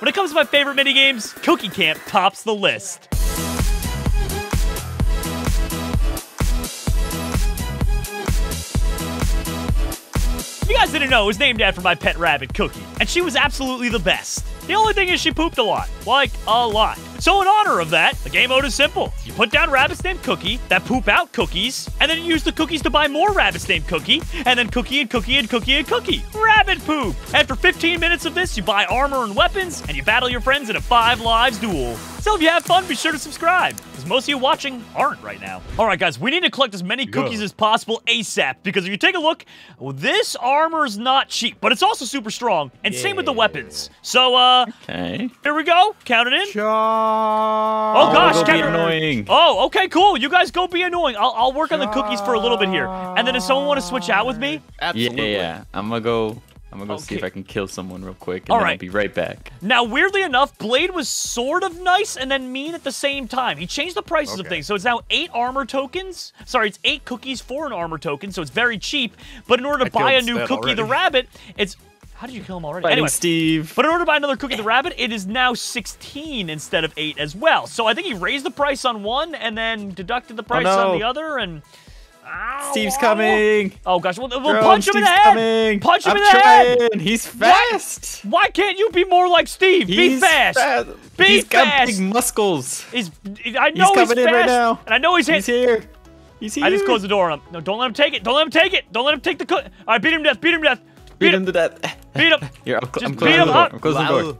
When it comes to my favorite minigames, Cookie Camp tops the list. If you guys didn't know, it was named after my pet rabbit, Cookie, and she was absolutely the best. The only thing is she pooped a lot. Like, a lot. So in honor of that, the game mode is simple. You put down rabbits named Cookie that poop out cookies, and then you use the cookies to buy more rabbits named Cookie, and then Cookie and Cookie and Cookie and Cookie. Rabbit poop! After 15 minutes of this, you buy armor and weapons, and you battle your friends in a five lives duel. So if you have fun, be sure to subscribe, because most of you watching aren't right now. All right, guys, we need to collect as many cookies as possible ASAP, because if you take a look, well, this armor's not cheap, but it's also super strong, and same with the weapons. So, uh, Uh, okay. here we go. Count it in. Char. Oh, oh, gosh, go be Captain- annoying. Oh, okay, cool. You guys go be annoying. I'll, I'll work on the cookies for a little bit here. And then if someone want to switch out with me, Yeah, Absolutely. yeah. I'm gonna go. I'm gonna go see if I can kill someone real quick, and All then right. I'll be right back. Now, weirdly enough, Blade was sort of nice and then mean at the same time. He changed the prices of things. So it's now eight armor tokens. Sorry, it's eight cookies for an armor token, so it's very cheap. But in order to I buy a new Steph cookie the rabbit, it's. How did you kill him already? Fighting anyway, Steve. but in order to buy another cookie the eh. rabbit, it is now 16 instead of 8 as well. So I think he raised the price on one and then deducted the oh, price no. on the other and. Ow, Steve's ow. coming. Oh gosh, we'll, punch him in the head. coming. Punch him I'm in the head. He's fast. Why can't you be more like Steve? be He's fast. Be fast. He's got fast. big muscles. He's, I know he's, coming in fast, right now. and I know he's hit. He's here. He's here. I just closed the door on him. No, don't let him take it. Don't let him take it. Don't let him take the cook. All right, beat him to death. Beat him to death. Beat him to death. Beat him. Here, I'm, cl- Just I'm beat him the door. up. I'm closing the door.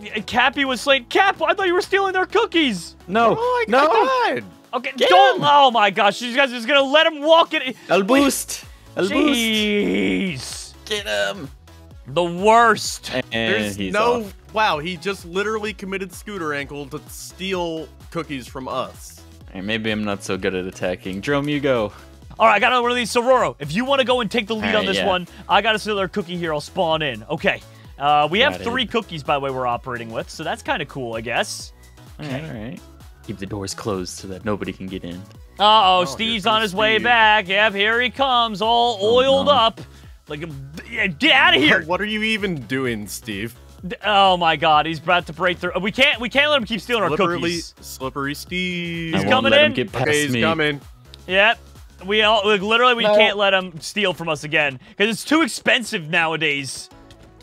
Yeah, Cappy was slain. Cap, I thought you were stealing their cookies. No, Oh, I no. died. Okay, Get don't. him. Oh my gosh, you guys are just gonna let him walk it. I'll boost. I'll boost. Jeez, Get him. the worst. And There's he's no. off. Wow, he just literally committed scooter ankle to steal cookies from us. Hey, maybe I'm not so good at attacking. Drome, you go. All right, I got another one of these. So, Roro, if you want to go and take the lead All on this yeah. one, I got a similar cookie here. I'll spawn in. Okay. Uh, we have Got it. three cookies, by the way, we're operating with, so that's kind of cool, I guess. All right, all right. Keep the doors closed so that nobody can get in. Uh-oh, here Steve's on comes his way back. Yep, here he comes, all oiled no. up. Like, get out of here. What are you even doing, Steve? Oh my God, he's about to break through. We can't, we can't let him keep stealing our cookies. slippery Steve. I He's won't coming let in. him get past okay, he's me. coming. Yep. We all, like, literally, we No. can't let him steal from us again because it's too expensive nowadays.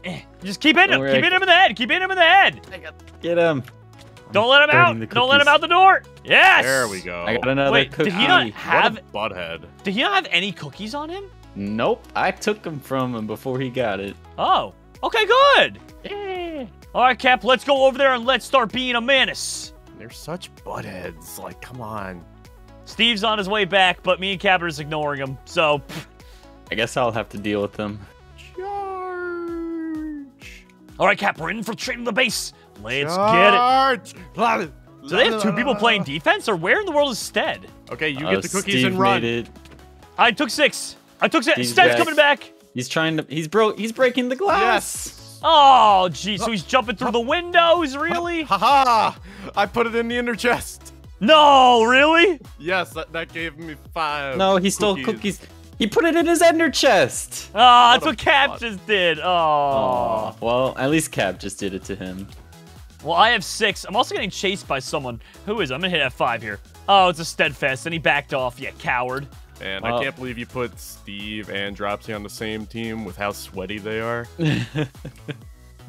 Eh, Just keep hitting him. Don't Keep hitting him in the head. Keep hitting him in the head. Get him. Don't let him out. Don't let him out the door. Yes. There we go. I got another Wait, cookie. did he not What have? a butthead. Did he not have any cookies on him? Nope, I took them from him before he got it. Oh. Okay, good. Yeah. All right, Cap. Let's go over there and let's start being a menace. They're such buttheads. Like, come on. Steve's on his way back, but me and Cap are just ignoring him. So. I guess I'll have to deal with them. Charge. all right, Cap. We're infiltrating the base. Let's get it. Charge. So they have two people playing defense, or where in the world is Stead? Okay, you Uh, get the cookies Steve and run. Made it. I took six. I took six. Steve's Stead's back. coming back. He's trying to. He's broke. He's breaking the glass. Yes. Oh, geez. So he's jumping through the windows, really? Haha! I put it in the ender chest. No, really? Yes, that, that gave me five. No, he stole cookies. He put it in his ender chest. Oh, that's What a what Cap bot. just did. Oh. Aw. Well, at least Cap just did it to him. Well, I have six. I'm also getting chased by someone. Who is? it? I'm gonna hit F5 here. Oh, it's a steadfast, and he backed off. Yeah, coward. And Well- I can't believe you put Steve and Dropsy on the same team with how sweaty they are.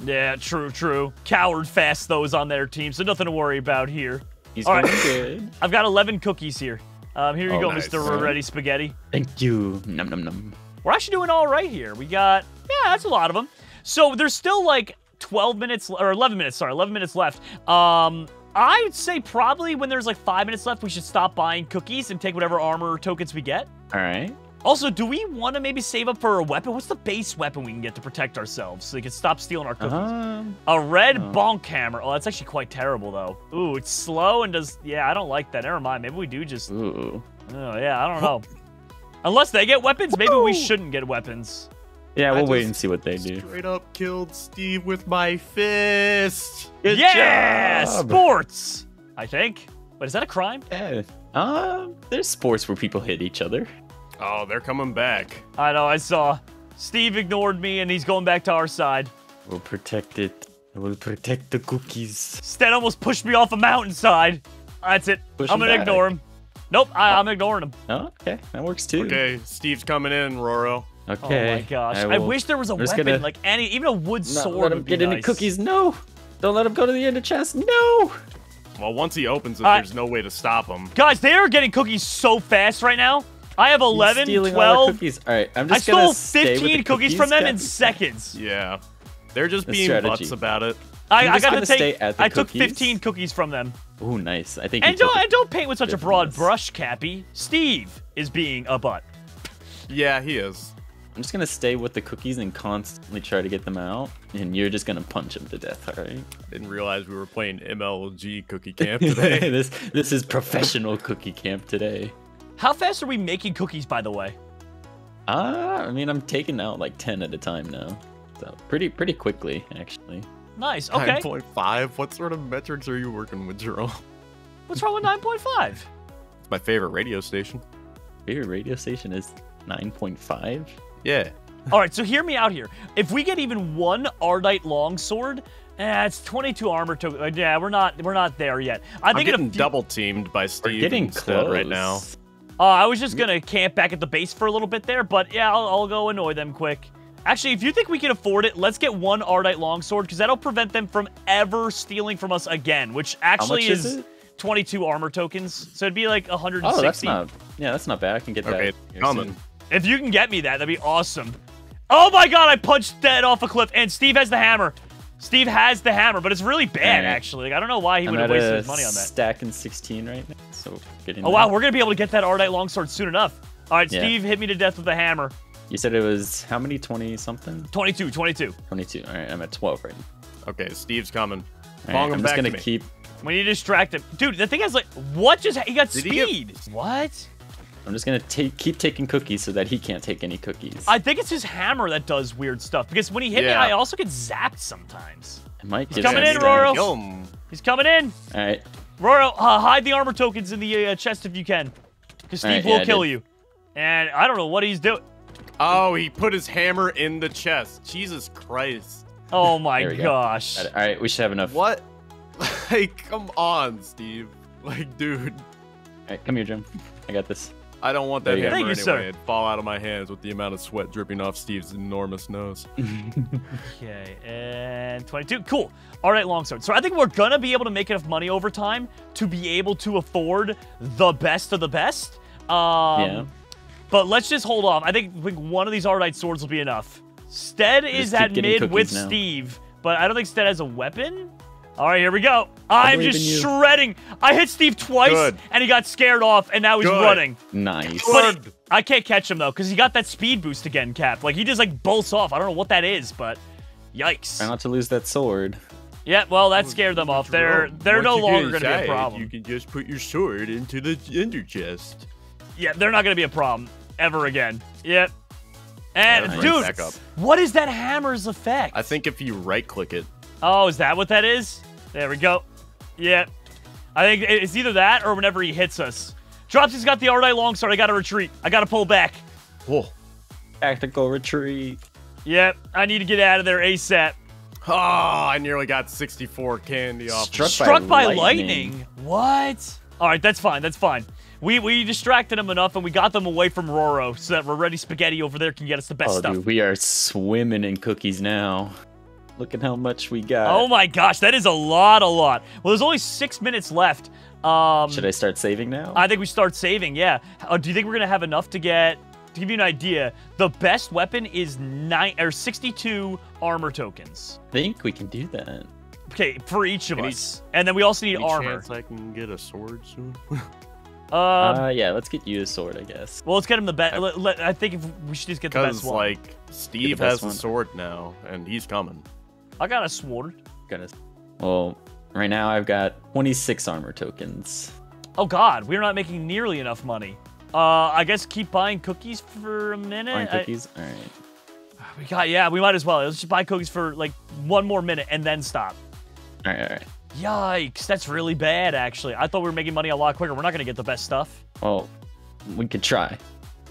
Yeah, true, true. Coward fast those on their team, so nothing to worry about here. He's All right. good. I've got 11 cookies here. Um, here you Oh, go, nice. Mr. Ready Spaghetti. Thank you. Num num num. We're actually doing all right here. We got, yeah, that's a lot of them. So there's still like 12 minutes, or 11 minutes, sorry, 11 minutes left. Um, I would say probably when there's like five minutes left, we should stop buying cookies and take whatever armor or tokens we get. All right. Also, do we want to maybe save up for a weapon? What's the base weapon we can get to protect ourselves so they can stop stealing our cookies? Um, A red Oh. bonk hammer. Oh, that's actually quite terrible, though. Ooh, it's slow and does... Yeah, I don't like that. Never mind. Maybe we do just... ooh. Oh, yeah, I don't know. Unless they get weapons, maybe we shouldn't get weapons. Yeah, we'll wait and see what they do. Straight up killed Steve with my fist. Good yeah! job. Sports! I think. But is that a crime? Yeah. Uh, there's sports where people hit each other. Oh, they're coming back. I know, I saw. Steve ignored me, and he's going back to our side. We'll protect it. We'll protect the cookies. Stead almost pushed me off a mountainside. That's it. Push I'm gonna back. ignore him. Nope, I, I'm ignoring him. Oh, okay. That works too. Okay, Steve's coming in, Roro. Okay. Oh my gosh. I, will- wish there was a I'm just weapon, gonna like any, even a wood not sword. let him would be get any nice. cookies. No. Don't let him go to the ender chest. No. Well, once he opens it, Uh, there's no way to stop him. Guys, they are getting cookies so fast right now. I have 11, 12. All cookies. All right, I'm I gonna stole 15 the cookies from them in seconds. Yeah. They're just The being strategy. butts about it. I, I'm I just got to take. stay at the I took 15 cookies from them. Oh, nice. I think. And don't, and don't paint with such a broad us. brush, Cappy. Steve is being a butt. Yeah, he is. I'm just gonna stay with the cookies and constantly try to get them out, and you're just gonna punch him to death. All right. Didn't realize we were playing MLG Cookie Camp today. this this is professional cookie camp today. How fast are we making cookies, by the way? Ah, I mean, I'm taking out like ten at a time now, so pretty pretty quickly actually. Nice. Okay. 9.5? What sort of metrics are you working with, Jerome? What's wrong with 9.5? It's my favorite radio station. Your radio station is 9.5. Yeah. All right, so hear me out here. If we get even one Ardite longsword, eh, it's 22 armor to. Uh, yeah, we're not we're not there yet. I think I'm think in a getting few- double teamed by Steve We're getting close right now. Uh, I was just gonna camp back at the base for a little bit there, but yeah, I'll, I'll go annoy them quick. Actually, if you think we can afford it, let's get one Ardite longsword because that'll prevent them from ever stealing from us again. Which actually much is 22 armor tokens, so it'd be like 160. Oh, that's not. Yeah, that's not bad. I can get that. Okay, here coming. soon. If you can get me that, that'd be awesome. Oh my god, I punched that off a cliff, and Steve has the hammer. Steve has the hammer, but it's really bad, Alright. actually. Like, I don't know why he would have wasted his money on that. stack in 16 right now, so getting. Oh wow, we're gonna be able to get that Ardite longsword soon enough. All right, Yeah. Steve hit me to death with the hammer. You said it was how many? 20 something? 22, 22. 22. All right, I'm at 12 right now. Okay, Steve's coming. All Bong right, I'm back just gonna me. keep. We need to distract him. Dude, the thing is, like, what just he got Did he get- speed? What? I'm just gonna take keep taking cookies so that he can't take any cookies. I think it's his hammer that does weird stuff. Because when he hit me, I also get zapped sometimes. I might He's coming in. Roro. Kill him. He's coming in. All right. Roro, uh, hide the armor tokens in the uh, chest if you can. Because Steve Alright, will yeah, kill you. And I don't know what he's doing. Oh, he put his hammer in the chest. Jesus Christ. Oh my There we go. gosh. All right, we should have enough. What? Like, come on, Steve. Like, dude. All right, come here, Jim. I got this. I don't want that There you hammer Thank you, anyway. sir. It'd fall out of my hands with the amount of sweat dripping off Steve's enormous nose. Okay, and 22. Cool. All right, longsword. So I think we're gonna be able to make enough money over time to be able to afford the best of the best. Um, Yeah. But let's just hold off. I think, I one of these Ardite swords will be enough. Stead is at mid with now. Steve, but I don't think Stead has a weapon. All right, here we go. I'm just shredding. I hit Steve twice, Good. and he got scared off, and now he's Good. running. Nice. But it- I can't catch him though, because he got that speed boost again, Cap. Like he just like bolts off. I don't know what that is, but yikes. Try not to lose that sword. Yeah, well that scared them off. They're they're no longer gonna be a problem. You can just put your sword into the ender chest. Yeah, they're not gonna be a problem ever again. Yep. And Yeah, dude, back up. what is that hammer's effect? I think if you right click it, Oh, is that what that is? There we go. Yeah. I think it's either that or whenever he hits us. Dropsy's got the Ardite longsword. I gotta retreat. I gotta pull back. whoa. Tactical retreat. Yep. I need to get out of there ASAP. Oh, ah, I nearly got 64 candy off. Struck by Struck by lightning. lightning. What? All right, that's fine. That's fine. We we distracted them enough and we got them away from Roro so that Ready Spaghetti over there can get us the best Oh, stuff. dude, we are swimming in cookies now. Look at how much we got. Oh my gosh, that is a lot, a lot. Well, there's only six minutes left. Um, Should I start saving now? I think we start saving. Yeah. Uh, do you think we're gonna have enough to get? To give you an idea, the best weapon is nine or 62 armor tokens. I think we can do that. Okay, for each of Any- us, and then we also need Any armor. chance I can get a sword soon? Um, Uh, yeah, let's get you a sword, I guess. well, let's get him the best. I think if we should just get the best one. Because, one. like, Steve has the one. sword now, and he's coming. I got a sword. Got us. Well, right now I've got 26 armor tokens. Oh God, we're not making nearly enough money. Uh, I guess keep buying cookies for a minute. I- cookies? All right. we got yeah, we might as well. Let's just buy cookies for like one more minute and then stop. All right, all right. Yikes, that's really bad. Actually, I thought we were making money a lot quicker. We're not gonna get the best stuff. Well, we could try.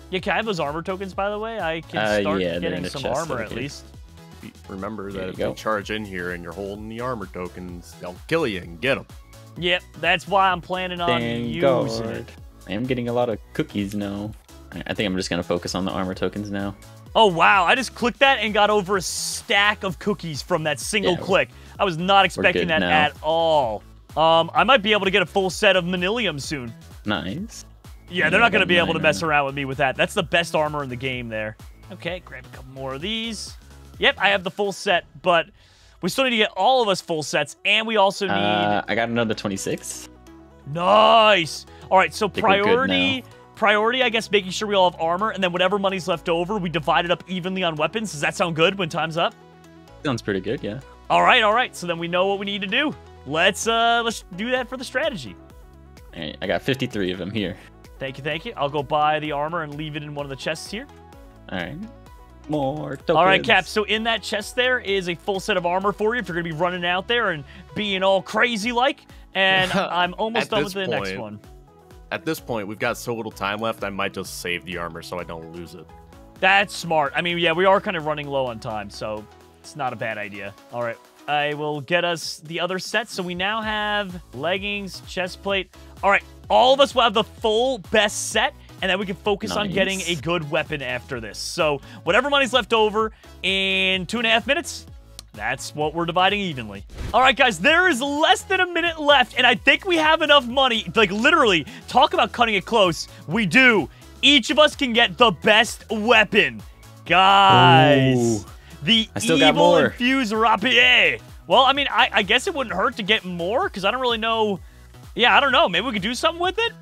Yeah, can I have those armor tokens by the way? I can Uh, start yeah, getting some chest armor at least. Remember There that you if go. they charge in here and you're holding the armor tokens, they'll kill you and get them. Yep, that's why I'm planning on Thank using God. it. I am getting a lot of cookies now. I I think I'm just gonna focus on the armor tokens now. Oh wow, I just clicked that and got over a stack of cookies from that single Yeah, click. I was not expecting that now. at all. Um, I might be able to get a full set of Manyullyn soon. Nice. Yeah, Yeah, they're not going to be able to mess around with me with that. That's the best armor in the game there. Okay, grab a couple more of these. Yep, I have the full set, but we still need to get all of us full sets, and we also need... Uh, I got another 26. Nice! All right, so think we're good priority... Priority, I guess, making sure we all have armor, and then whatever money's left over, we divide it up evenly on weapons. Does that sound good when time's up? Sounds pretty good, yeah. All right, all right. So then we know what we need to do. Let's uh let's do that for the strategy. All right, I got 53 of them here. Thank you, thank you. I'll go buy the armor and leave it in one of the chests here. All right. More tokens. All right, Cap. So in that chest there is a full set of armor for you if you're gonna be running out there and being all crazy like. And I'm almost done with this the next point- one. At this point, we've got so little time left, I might just save the armor so I don't lose it. That's smart. I mean, yeah, we are kind of running low on time, so it's not a bad idea. All right. I will get us the other set. So we now have leggings, chest plate. All right. All of us will have the full best set, and then we can focus on getting a good weapon after this. So whatever money's left over in two and a half minutes, that's what we're dividing evenly. All right, guys, there is less than a minute left, and I think we have enough money. Like, literally, talk about cutting it close. We do. Each of us can get the best weapon. Guys, Ooh. the I still got evil more. infused rapier. Well, I mean, I, I guess it wouldn't hurt to get more, because I don't really know. Yeah, I don't know. Maybe we could do something with it.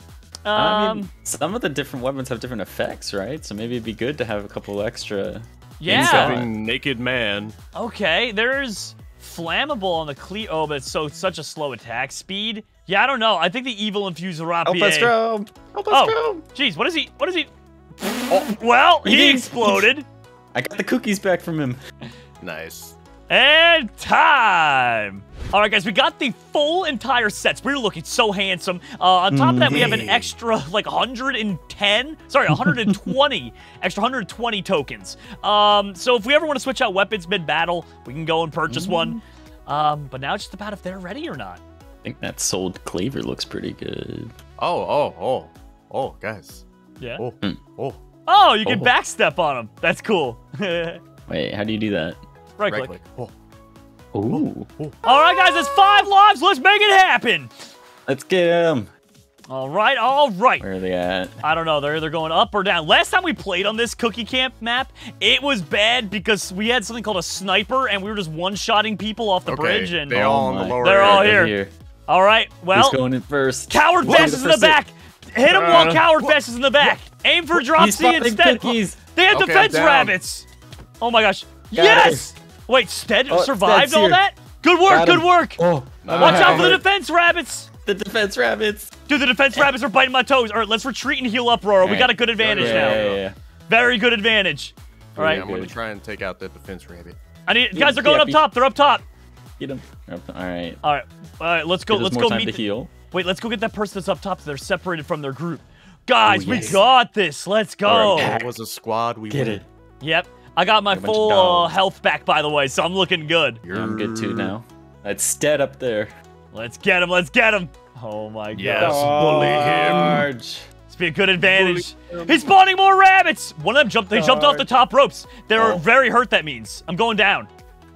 Um, I mean, some of the different weapons have different effects, right? So maybe it'd be good to have a couple extra. yeah. Stepping naked man. Okay, there's flammable on the Cleo, Oh, but it's so it's such a slow attack speed. Yeah, I don't know. I think the evil infused rapier. Help us, Strom! Help us, Oh, jeez, what is he? What is he? Oh, well, He he exploded. I got the cookies back from him. Nice. And time. All right, guys, we got the full entire sets. We're looking so handsome. Uh, on top of that, we have an Mhm. extra like 110, sorry, 120, extra 120 tokens. Um, so if we ever want to switch out weapons mid-battle, we can go and purchase one. Um, but now it's just about if they're ready or not. I think that sold cleaver looks pretty good. Oh, oh, oh. Oh, guys. Yeah. Oh, Hmm. oh. Oh, you can Oh. backstep on them. That's cool. Wait, how do you do that? Click. Right click. Oh. Ooh. All right, guys, it's five lives. Let's make it happen. Let's get him. All right, all right. Where are they at? I don't know. They're either going up or down. Last time we played on this cookie camp map, it was bad because we had something called a sniper and we were just one-shotting people off the Okay, bridge. And they all on the my lower They're all area. here. all right, well, Who's going in first? coward Whoa, vest is in the back. Hit him while Uh, coward vest is in the back. Aim for drop He's C spotting instead. cookies. They have Okay, defense rabbits. Oh my gosh. Got yes. Wait, Stead Oh, survived all that? Good work. Good work. Oh, Watch out for the the defense rabbits. the defense rabbits. Dude, the defense eh. rabbits are biting my toes. All right, let's retreat and heal up, Rora. We eh. got a good advantage Yeah, now. Yeah, yeah, yeah. Very good advantage. All right. Yeah, I'm gonna try and take out the defense rabbit. I need guys. They're going up top. They're up top. Get them. All right. All right. All right. Let's go. Let's go time meet. to the- heal. Wait. Let's go get that person that's up top. So they're separated from their group. Oh, guys, Oh, we got this. Let's go. All right, If it was a squad, we Get win. it. Yep. I got my Got a bunch of full uh, health back, by the way, so I'm looking good. Yeah, I'm good too now. That's Stead up there. Let's get him. Let's get him. Oh my Yes. god. bully him. Charge. It's be a good advantage. He's spawning more rabbits. One of them jumped. They jumped off the top ropes. They're Oh. very hurt. That means I'm going down.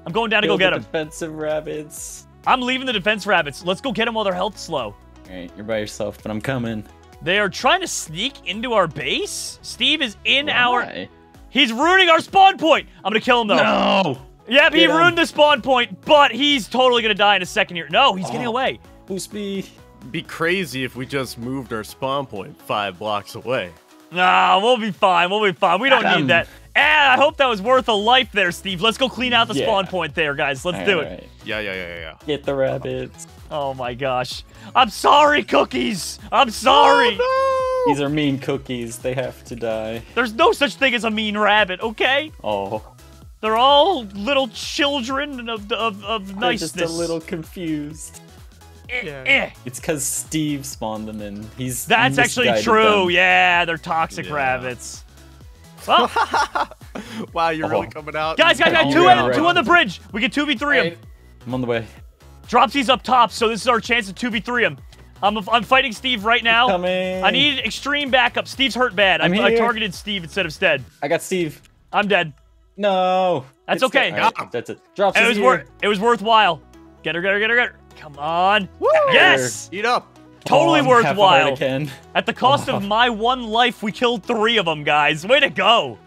I'm going down to go get the him. Defensive rabbits. I'm leaving the defense rabbits. Let's go get them while their health's slow. All right, you're by yourself, but I'm coming. They are trying to sneak into our base. Steve is in our. Why? He's ruining our spawn point. I'm gonna kill him though. No. Yep, he Get him. ruined the spawn point, but he's totally gonna die in a second here. No, he's getting Oh. away. Boost me. Be crazy if we just moved our spawn point five blocks away. Nah, we'll be fine. We'll be fine. We don't Got need that. And I hope that was worth a life there, Steve. Let's go clean out the Yeah. spawn point there, guys. Let's do it. Yeah, yeah, yeah, yeah, yeah. Get the rabbits. Oh my gosh. I'm sorry, cookies. I'm sorry. Oh, These are mean cookies. They have to die. There's no such thing as a mean rabbit, okay? Oh, They're all little children of of, of I'm niceness. just a little confused. Eh, Yeah. eh. It's because Steve spawned them in. He's That's actually true. them. Yeah, they're toxic Yeah. rabbits. Well, wow, you're really Oh. coming out. Guys, guys, guys, Oh, two, yeah, two right. on the bridge. We get 2v3 him. Hey, I'm on the way. Dropsy's up top, so this is our chance to 2v3 him. I'm, I'm fighting Steve right now. Coming. I need extreme backup. Steve's hurt bad. I, I'm I here. targeted Steve instead of Stead. I got Steve. I'm dead. No. That's It's okay. the- all right, Got him. that's it. Drops It is was here. worth. It was worthwhile. Get her, get her, get her, get her. Come on. Yes. Eat up. Totally Oh, I'm half a heart worthwhile. again. At the cost Oh. of my one life, we killed three of them, guys. Way to go.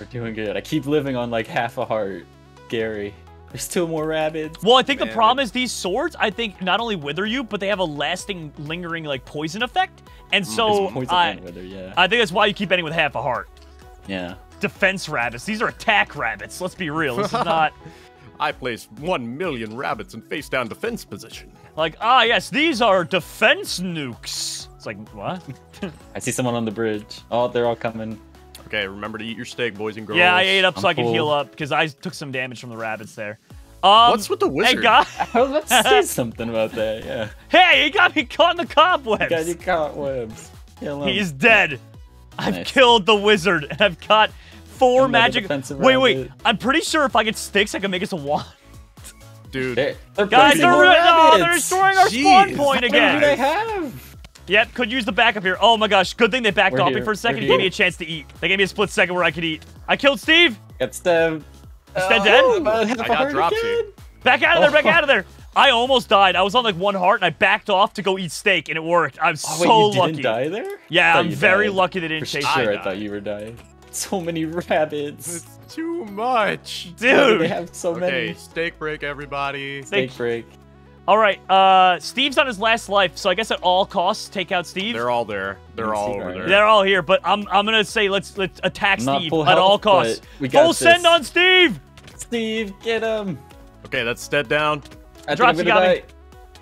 We're doing good. I keep living on like half a heart. Gary. There's two more rabbits. Well, I think the problem is these swords, I think, not only wither you, but they have a lasting, lingering, like, poison effect. And so, Mm, It's poison I, and wither, yeah. I think that's why you keep ending with half a heart. yeah. Defense rabbits. These are attack rabbits. Let's be real. This is not I placed one million rabbits in face down defense position. like, ah, yes, these are defense nukes. It's like, what? I see someone on the bridge. Oh, they're all coming. Okay, remember to eat your steak, boys and girls. yeah, I ate up so I'm I can heal up because I took some damage from the rabbits there. Um, What's with the Hey, wizard? guy. I was about to say something about that. Yeah. Hey, he got me caught in the cobwebs. Got you caught webs. Kill him. He dead. I've Nice. killed the wizard, and I've got four magic. defensive Wait, wait. rabbit. I'm pretty sure if I get sticks, I can make us a wand. Dude, They're, they're Guys, they're, more no, they're destroying our spawn point again. many do they have? Yep, could use the backup here. Oh my gosh, good thing they backed We're off me for a second. we're Gave me a chance to eat. They gave me a split second where I could eat. I killed Steve. Got stabbed. Is that dead? Oh, about half I a got heart Dropsy. again. Back out of there, back Oh. out of there. I almost died. I was on like one heart and I backed off to go eat steak and it worked. I'm Oh, wait, so you lucky. didn't die there? Yeah, I'm very died. lucky they didn't For chase sure, me. I I thought you were dying. So many rabbits. it's too much. Dude. do They have so Okay, many. steak break, everybody. Steak- Steak break. All right, uh, Steve's on his last life, so I guess at all costs, take out Steve. They're all there. They're all over there. They're all here, but I'm I'm gonna say let's let's attack Not Steve full at all costs. we got Full send on Steve. Steve, get him. Okay, that's stead down. I think Dropsy I'm got gonna me.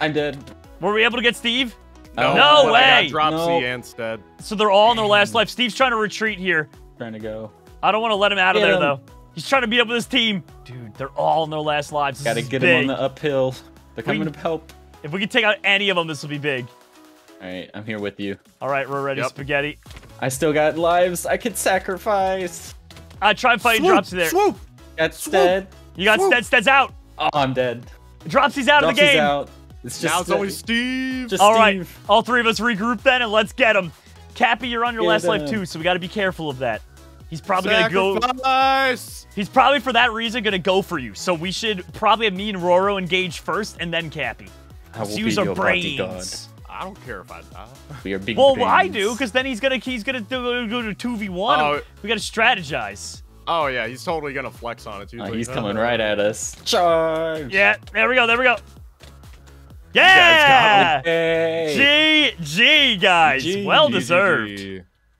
I'm dead. Were we able to get Steve? Oh, No way. I got Dropsy No. and stead. So they're all in their last life. Steve's trying to retreat here. Trying to go. I don't want to let him out of there him. though. He's trying to beat up with his team. Dude, they're all in their last lives. This Gotta get big. him on the uphill. They're We- coming to help. If we can take out any of them, this will be big. All right, I'm here with you. All right, we're ready, Yep. spaghetti. I still got lives. I could sacrifice. I try and fight Swoop, Dropsy there. Swoop. Got dead. You got Swoop. Stead. Stead's out. Oh, I'm dead. Dropsy's out of the Dropsy's game. out. It's just now it's always Steve. Just All right, Steve. all three of us regroup then, and let's get him. Cappy, you're on your Get last life too, so we got to be careful of that. He's probably gonna go. Sacrifice. He's probably for that reason gonna go for you. So we should probably have me and Roro engage first, and then Cappy. I Let's use our your bodyguard. brains. I don't care if I die. We are big Well, brains. I do, because then he's gonna he's gonna do, go to two v one. Oh. We gotta strategize. Oh yeah, he's totally gonna flex on it too. Oh, he's coming right at us. Charge. Yeah, there we go, there we go. Yeah, Hey. GG guys, GG. well deserved. GG.